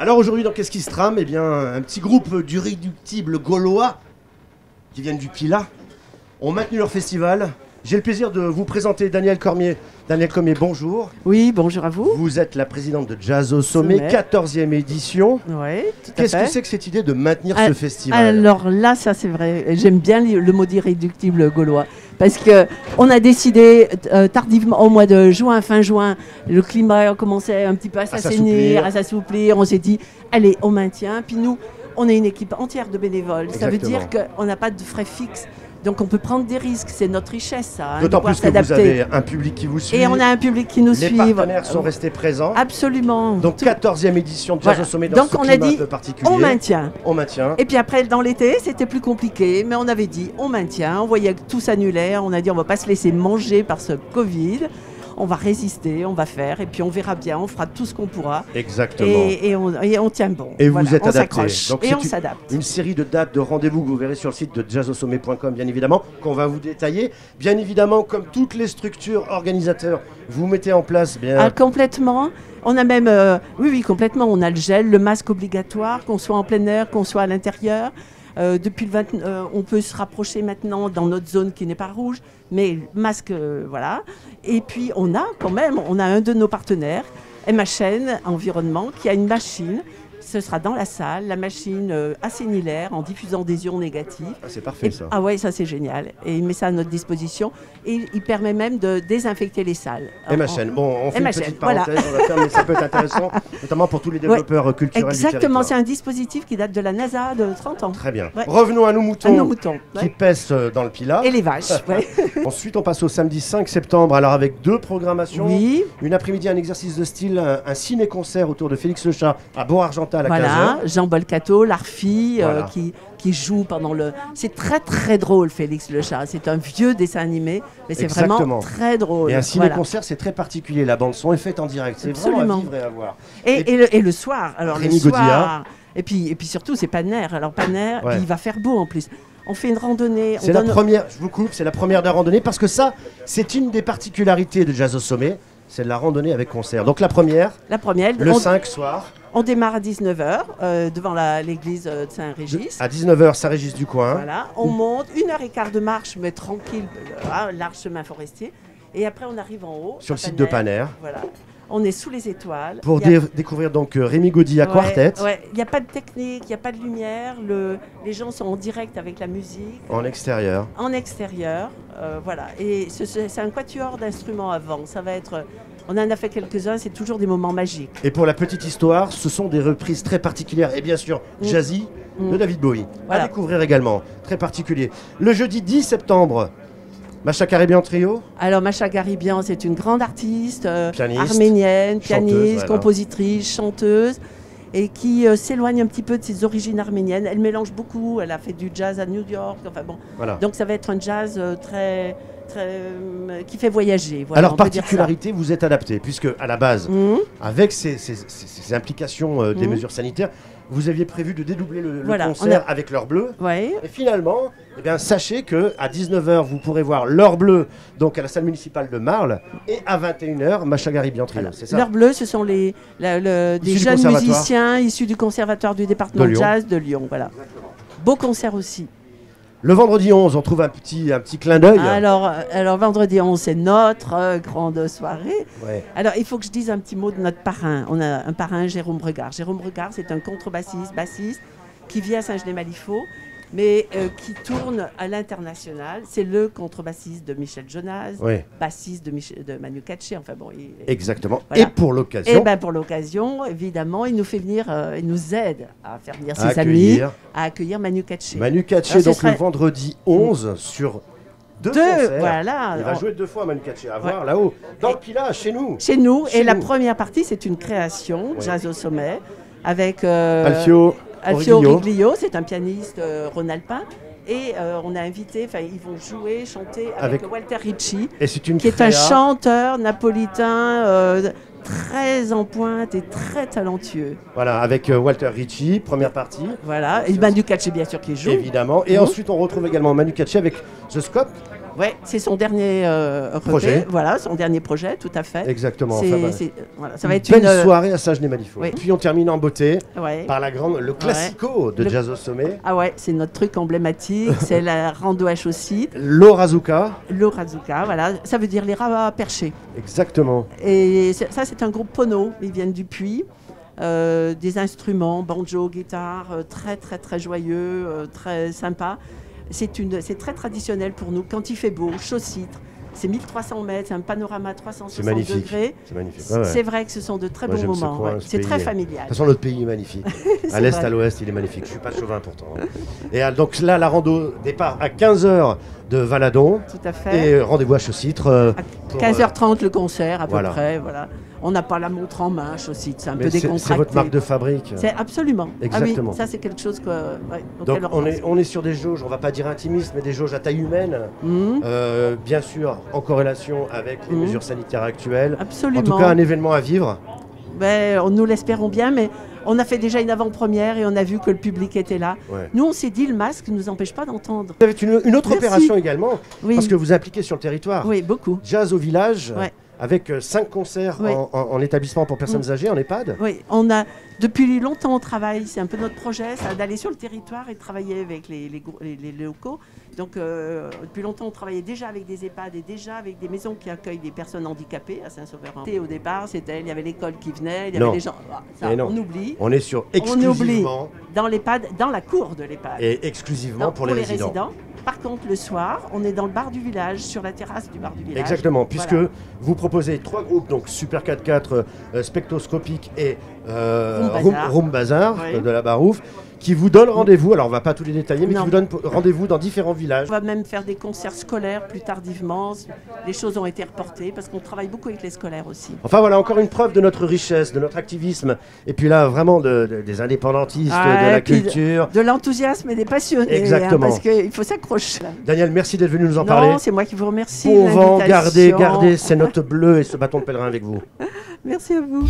Alors aujourd'hui, dans Qu'est-ce qui se trame? Eh bien, un petit groupe du réductible gaulois qui viennent du Pila ont maintenu leur festival. J'ai le plaisir de vous présenter Daniel Cormier. Daniel Cormier, bonjour. Oui, bonjour à vous. Vous êtes la présidente de Jazz au Sommet, Sommet. 14e édition. Oui, Qu'est-ce que c'est que cette idée de maintenir Ah, ce festival Alors là, ça c'est vrai. J'aime bien le mot irréductible gaulois. Parce que on a décidé euh, tardivement, au mois de juin, fin juin, le climat commençait un petit peu à s'assainir, à s'assouplir. On s'est dit, allez, on maintient. Puis nous, on est une équipe entière de bénévoles. Ça veut dire qu'on n'a pas de frais fixes. Donc on peut prendre des risques. C'est notre richesse, ça. hein, D'autant plus que vous avez un public qui vous suit. Et on a un public qui nous Les suit. partenaires sont restés présents. Absolument. Donc Tout- 14e édition de Jazz Voilà. au Sommet dans Donc, ce on a dit, on maintient. On maintient. Et puis après, dans l'été, c'était plus compliqué, mais on avait dit, on maintient, on voyait que tout s'annulait, on a dit, on va pas se laisser manger par ce Covid, on va résister, on va faire, et puis on verra bien, on fera tout ce qu'on pourra, Exactement. et, et on, et on tient bon. Et vous êtes on adapté. Donc et on s'adapte. Une série de dates de rendez-vous que vous verrez sur le site de jazzosommet.com, bien évidemment, qu'on va vous détailler. Bien évidemment, comme toutes les structures organisateurs, vous mettez en place bien. Ah, complètement. On a même, euh, oui, oui, complètement. On a le gel, le masque obligatoire, qu'on soit en plein air, qu'on soit à l'intérieur. Euh, depuis le 20, euh, on peut se rapprocher maintenant dans notre zone qui n'est pas rouge, mais masque, euh, voilà. Et puis on a quand même, on a un de nos partenaires, MHN Environnement, qui a une machine. Ce sera dans la salle, la machine euh, assainit l'air en diffusant des ions négatifs. Ah, c'est parfait Et- ça. ah ouais, ça c'est génial. Et il met ça à notre disposition. Et il permet même de désinfecter les salles. MHN. Bon, on fait MHN, une petite voilà. parenthèse, on va faire, mais ça peut être intéressant, notamment pour tous les développeurs culturels. Exactement, c'est un dispositif qui date de la NASA de 30 ans. Très bien. Ouais. Revenons à nos À moutons nos moutons. qui ouais. pèsent euh, dans le Pilat. Et les vaches. Ensuite, on passe au samedi 5 septembre, alors avec deux programmations. Oui, Une après-midi, un exercice de style, un, un ciné-concert autour de Félix Le Chat à Beau-Argentin à la voilà. 15h. Jean Bolcato, l'Arfi, euh, qui, qui joue pendant le. C'est très très drôle, Félix le chat. C'est un vieux dessin animé, mais c'est vraiment très drôle. Et un Voilà. ciné-concert, c'est très particulier. La bande-son est faite en direct. C'est vraiment à Absolument. vivre et à voir. Et, et le, et le soir, alors Rémi le soir. Et puis, et puis surtout, c'est Paner. Alors Paner, Ouais. il va faire beau en plus. On fait une randonnée. on C'est la donne- première, je vous coupe, c'est la première de la randonnée parce que ça, c'est une des particularités de Jazz au Sommet, c'est de la randonnée avec concert. Donc la première, La première, le on, 5 soir, on démarre à 19h devant la- l'église euh, de Saint-Régis. à 19h, Saint-Régis du Coin. Voilà, on monte, une heure et quart de marche, mais tranquille, euh, hein, large chemin forestier. Et après, on arrive en haut. Sur le site de Paner. Voilà. On est sous les étoiles. Pour a- découvrir donc euh, Rémi Gaudy à Ouais, Quartet, ouais, il n'y a pas de technique, il n'y a pas de lumière. Le, les gens sont en direct avec la musique, en extérieur. en extérieur. euh, voilà. Et ce- ce- c'est un quatuor d'instruments avant. Ça va être. On en a fait quelques-uns, c'est toujours des moments magiques. Et pour la petite histoire, ce sont des reprises très particulières et bien sûr Mm. jazzy de Mm. David Bowie. Voilà. À découvrir également, très particulier. Le jeudi 10 septembre, Macha Caribbean Trio, Alors, Macha Garibian, c'est une grande artiste, euh, Pianiste, arménienne, chanteuse, pianiste, voilà. compositrice, chanteuse, et qui euh, s'éloigne un petit peu de ses origines arméniennes. Elle mélange beaucoup, elle a fait du jazz à New York, enfin bon. voilà. Donc, ça va être un jazz euh, très, qui fait voyager. Voilà, Alors particularité, vous êtes adapté puisque à la base, Mhm. avec ces, ces- ces- ces implications euh, des Mhm. mesures sanitaires, vous aviez prévu de dédoubler le, Voilà, on concert a- avec l'heure bleue. Ouais. Et finalement, eh bien, sachez que à 19h, vous pourrez voir l'heure bleue donc à la salle municipale de Marle et à 21h, Macha Garibian Trio. Voilà. Bleue, ce sont les, la- le- des jeunes musiciens issus du conservatoire du département De jazz de Lyon. Voilà. Beau concert aussi. Le vendredi 11, on trouve un petit, un petit clin d'œil. Alors, alors vendredi 11, c'est notre euh, grande soirée. Ouais. Alors, il faut que je dise un petit mot de notre parrain. On a un parrain, Jérôme Regard. Jérôme Regard, c'est un contrebassiste, bassiste, qui vit à Saint-Genès-Malifaux, mais euh, qui tourne à l'international. C'est le contrebassiste de Michel Jonas, bassiste de, de Manu Katché. Enfin bon, il- exactement. Voilà. Et pour et l'occasion, ben pour l'occasion, évidemment, il nous fait venir, euh, il nous aide à faire venir à ses amis, à accueillir Manu Katché. Manu Katché, donc serait- le vendredi 11 sur deux, Deux, voilà. Il va jouer deux fois Manu Katché, à Ouais. voir là-haut, dans le Pilat, chez nous. Chez nous, Chez et la première partie, c'est une création, Ouais. Jazz au sommet, avec euh, Alfio, Alfio Origlio. C'est un pianiste euh, rhône-alpin. Et euh, on a invité, enfin ils vont jouer, chanter avec, Avec- Walter Ricci, Et c'est une qui est un chanteur napolitain euh, très en pointe et très talentueux. Voilà, avec Walter Ricci, première partie, Voilà, et Manu Katché bien sûr qui joue. évidemment. Et Mhm. ensuite, on retrouve également Manu Katché avec The Scope, Ouais, c'est son dernier euh. Projet. Voilà, son dernier projet, tout à fait. Exactement. Enfin, voilà, ça va être belle une. euh, soirée à Saint-Genis-Malifaux. oui. Puis on termine en beauté ouais. par la grande, le classico de Le- Jazz au sommet, Ah ouais, c'est notre truc emblématique, c'est la rando à chaussite, l'Orazuka. l'Orazuka, voilà, ça veut dire les rats perchés. Exactement. Et ça, c'est un groupe Pono, ils viennent du Puy. Euh, des instruments, banjo, guitare, très très très joyeux, euh, très sympa. C'est très traditionnel pour nous. Quand il fait beau, chaud citre, c'est 1300 mètres, c'est un panorama 360 C'est magnifique. degrés. C'est magnifique. Ouais. C'est vrai que ce sont de très Moi, bons moments. ce C'est très pays. De familial. toute façon, notre pays est magnifique. à l'est, à l'ouest, il est magnifique. Je suis pas chauvin pourtant. hein. Et euh, donc là, la rando départ à 15h de Valadon. Tout à fait. Et rendez-vous à Chaussitre. euh, À pour, 15h30 le concert à peu voilà. près. Voilà. On n'a pas la montre en main, aussi, c'est un mais peu décontracté. C'est votre marque de fabrique. C'est absolument. Exactement. Ah oui, ça c'est quelque chose que. ouais, Donc on est, on est sur des jauges, on va pas dire intimistes, mais des jauges à taille humaine. Euh, bien sûr, en corrélation avec les Mhm. mesures sanitaires actuelles. absolument. En tout cas, un événement à vivre. Ben, on- nous l'espérons bien, mais on a fait déjà une avant-première et on a vu que le public était là. Ouais. Nous, on s'est dit, le masque ne nous empêche pas d'entendre. Vous avez une, une autre Merci. opération également, Oui, parce que vous impliquez sur le territoire. oui beaucoup. Jazz au village, Ouais. avec euh, cinq concerts Oui. en, en- en établissement pour personnes âgées, en EHPAD. Oui, on a depuis longtemps on travaille, c'est un peu notre projet, ça d'aller sur le territoire et de travailler avec les, les grou- les- les locaux. Donc euh, depuis longtemps on travaillait déjà avec des EHPAD et déjà avec des maisons qui accueillent des personnes handicapées à Saint-Sauveur. Au départ, c'était il y avait l'école qui venait, il y Non. avait les gens. Ah, ça, on oublie. On est sur On oublie exclusivement dans l'EHPAD, dans la cour de l'EHPAD. et exclusivement pour, les, résidents. Par contre, le soir, on est dans le bar du village, sur la terrasse du bar du village. Exactement, puisque Voilà. vous proposez trois groupes, donc Super 4x4, euh, Spectroscopique et euh, Room Room, Bazar. Room Bazar, Oui. euh, de la Barouf, qui vous donnent rendez-vous, alors on va pas tous les détailler, mais Non. qui vous donnent p- rendez-vous dans différents villages. On va même faire des concerts scolaires plus tardivement. Les choses ont été reportées parce qu'on travaille beaucoup avec les scolaires aussi. Enfin voilà, encore une preuve de notre richesse, de notre activisme, et puis là vraiment de- de- des indépendantistes, Ah, de la de- culture. De l'enthousiasme et des passionnés. hein, Exactement. parce qu'il faut s'accrocher. Daniel, merci d'être venu nous en Non, parler. c'est moi qui vous remercie. Bon vent, gardez, gardez ces notes bleues et ce bâton de pèlerin avec vous. Merci à vous.